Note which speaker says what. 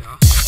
Speaker 1: Yeah.